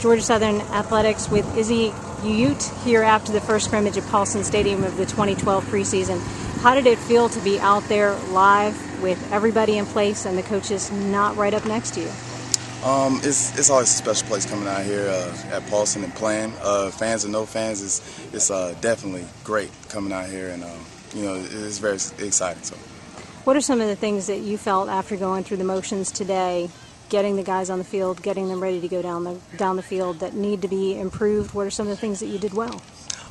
Georgia Southern Athletics with Ezayi Youyoute here after the first scrimmage at Paulson Stadium of the 2012 preseason. How did it feel to be out there live with everybody in place and the coaches not right up next to you? Um, it's, it's always a special place coming out here uh, at Paulson and playing. Uh, fans or no fans, is it's uh, definitely great coming out here, and um, you know it's very exciting. So, what are some of the things that you felt after going through the motions today getting the guys on the field, getting them ready to go down the down the field that need to be improved? What are some of the things that you did well?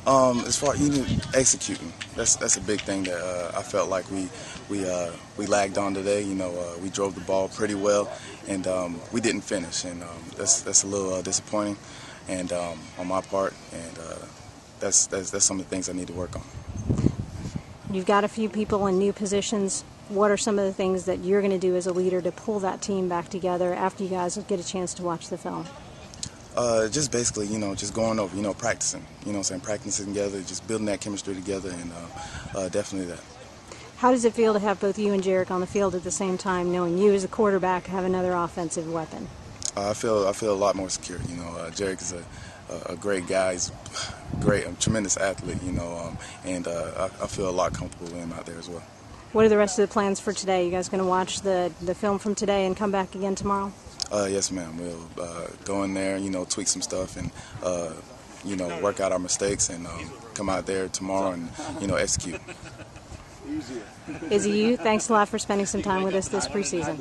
Um, as far know, executing, that's that's a big thing that uh, I felt like we we uh, we lagged on today. You know, uh, we drove the ball pretty well, and um, we didn't finish, and um, that's that's a little uh, disappointing, and um, on my part, and uh, that's that's that's some of the things I need to work on. You've got a few people in new positions what are some of the things that you're going to do as a leader to pull that team back together after you guys get a chance to watch the film? Uh, just basically, you know, just going over, you know, practicing, you know I'm saying, practicing together, just building that chemistry together, and uh, uh, definitely that. How does it feel to have both you and Jerick on the field at the same time, knowing you as a quarterback have another offensive weapon? Uh, I feel I feel a lot more secure. You know, uh, Jerick is a, a, great guy. He's great, a tremendous athlete. You know, um, and uh, I, I feel a lot comfortable with him out there as well. What are the rest of the plans for today? You guys going to watch the, the film from today and come back again tomorrow? Uh, yes, ma'am. We'll uh, go in there, you know, tweak some stuff and, uh, you know, work out our mistakes and um, come out there tomorrow and, you know, execute. Izzy, you, thanks a lot for spending some time with us this preseason.